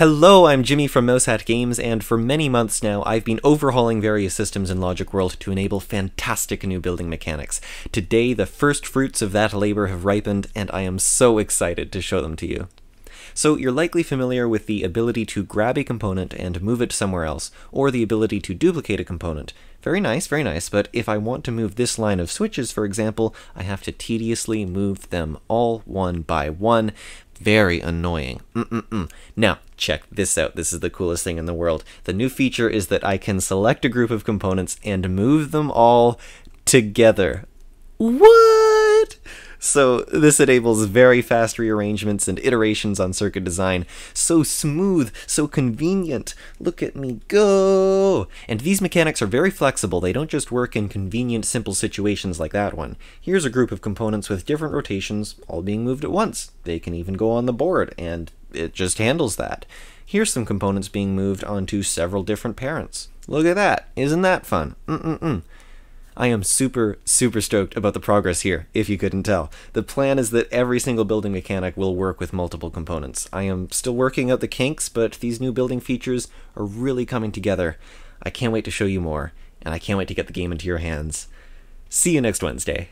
Hello, I'm Jimmy from Mouse Hat Games, and for many months now, I've been overhauling various systems in Logic World to enable fantastic new building mechanics. Today, the first fruits of that labor have ripened, and I am so excited to show them to you. So you're likely familiar with the ability to grab a component and move it somewhere else, or the ability to duplicate a component. Very nice, very nice, but if I want to move this line of switches, for example, I have to tediously move them all one by one. Very annoying. Mm-mm-mm. Now, check this out. This is the coolest thing in the world. The new feature is that I can select a group of components and move them all together. What? So this enables very fast rearrangements and iterations on circuit design. So smooth, so convenient. Look at me go! And these mechanics are very flexible. They don't just work in convenient, simple situations like that one. Here's a group of components with different rotations, all being moved at once. They can even go on the board, and it just handles that. Here's some components being moved onto several different parents. Look at that. Isn't that fun? Mm-mm-mm. I am super, super stoked about the progress here, if you couldn't tell. The plan is that every single building mechanic will work with multiple components. I am still working out the kinks, but these new building features are really coming together. I can't wait to show you more, and I can't wait to get the game into your hands. See you next Wednesday.